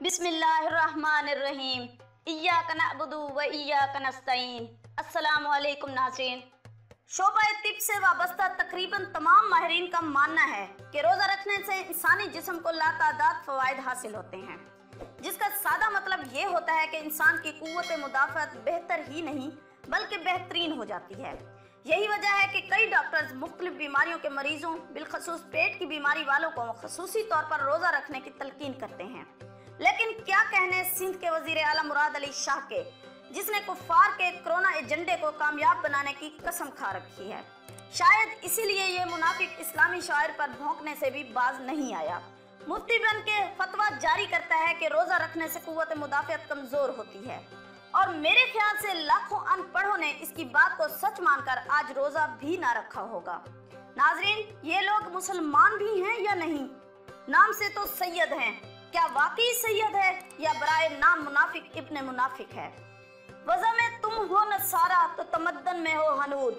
بسم اللہ الرحمن الرحیم۔ ایاک نعبدو و ایاک نستعین۔ السلام علیکم ناظرین۔ شعبہ طب سے وابستہ تقریباً تمام ماہرین کا ماننا ہے کہ روزہ رکھنے سے انسانی جسم کو لاتعداد فوائد حاصل ہوتے ہیں۔ جس کا سادہ مطلب یہ ہوتا ہے کہ انسان کی قوت مدافعت بہتر ہی نہیں، بلکہ بہترین ہو جاتی ہے۔ یہی وجہ ہے کہ کئی ڈاکٹرز مختلف بیماریوں کے مریضوں، بالخصوص پیٹ کی بیماری والوں کو خصوصی طور پر روزہ رکھنے کی تلقین کرتے ہیں۔ لیکن کیا کہنے سندھ کے وزیر اعلیٰ مراد علی شاہ کے، جس نے کفار کے کرونا ایجنڈے کو کامیاب بنانے کی قسم کھا رکھی ہے؟ شاید اسی لیے یہ منافق اسلامی شاعر پر بھونکنے سے بھی باز نہیں آیا۔ مفتی بن کے فتویٰ جاری کرتا ہے کہ روزہ رکھنے سے قوت مدافعت کمزور ہوتی ہے۔ اور میرے خیال سے لاکھوں ان پڑھوں نے اس کی بات کو سچ مان کر آج روزہ بھی نہ رکھا ہوگا۔ ناظرین، یہ لوگ مسلمان بھی ہیں یا نہیں؟ نام سے تو سید ہیں۔ کیا واقعی سید ہے یا برائے نام منافق ابن منافق ہے؟ وضع میں تم ہو نصارہ تو تمدن میں ہو حنود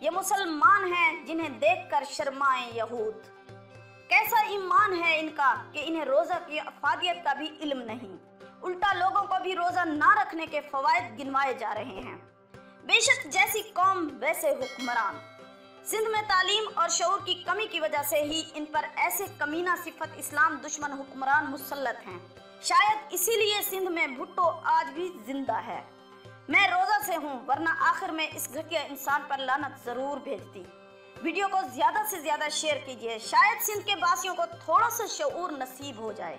یہ مسلمان ہیں جنہیں دیکھ کر شرمائیں یہود۔ کیسا ایمان ہے ان کا کہ انہیں روزہ کی افادیت کا بھی علم نہیں۔ الٹا لوگوں کو بھی روزہ نہ رکھنے کے فوائد گنوائے جا رہے ہیں۔ بے شک جیسی قوم ویسے حکمران۔ سندھ میں تعلیم اور شعور کی کمی کی وجہ سے ہی ان پر ایسے کمینہ صفت اسلام دشمن حکمران مسلط ہیں۔ شاید اسی لیے سندھ میں بھٹو آج بھی زندہ ہے۔ میں روزہ سے ہوں، ورنہ آخر میں اس گھٹیا انسان پر لانت ضرور بھیجتی۔ ویڈیو کو زیادہ سے زیادہ شیئر کیجیے شاید سندھ کے باسیوں کو تھوڑا سا شعور نصیب ہو جائے۔